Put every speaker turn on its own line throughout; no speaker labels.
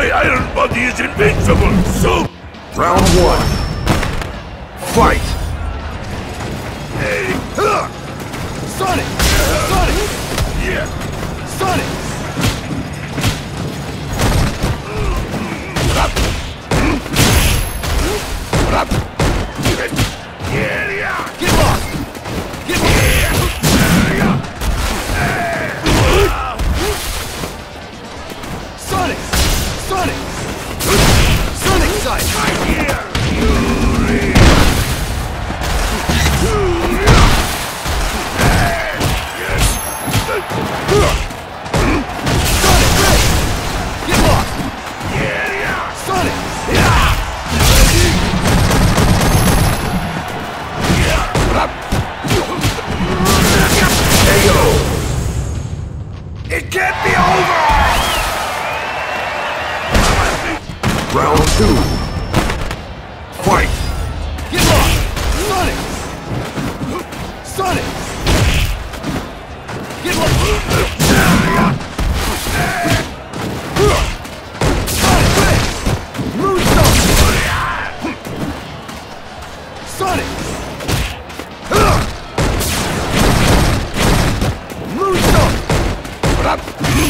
My iron body is invincible, so...
Round one. Fight!
Hey!
Sonic! Sonic!
Yeah!
Sight!
Хап!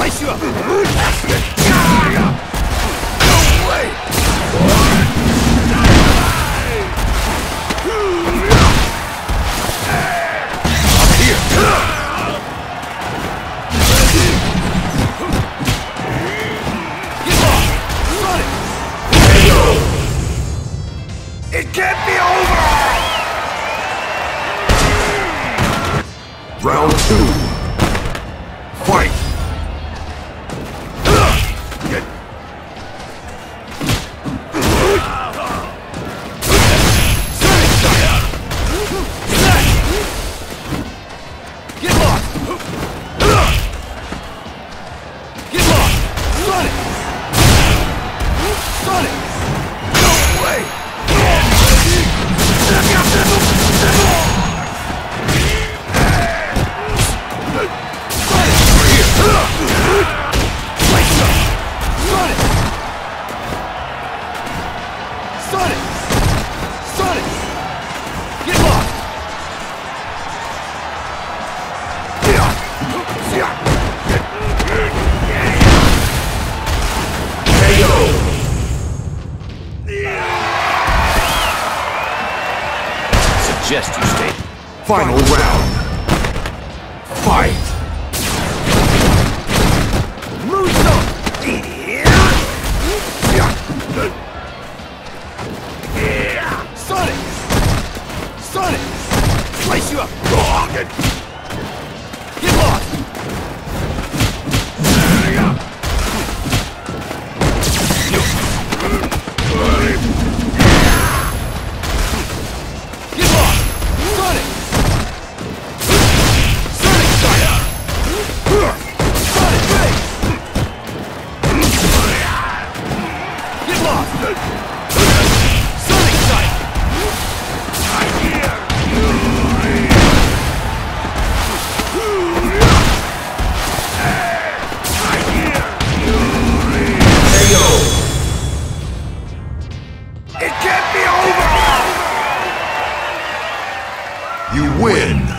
Slice you up!
It can't be over! Round two.
Suggest you stay.
Final round. Fight!
Moonstone! Sonic! Sonic! Slice you up! Get
You win!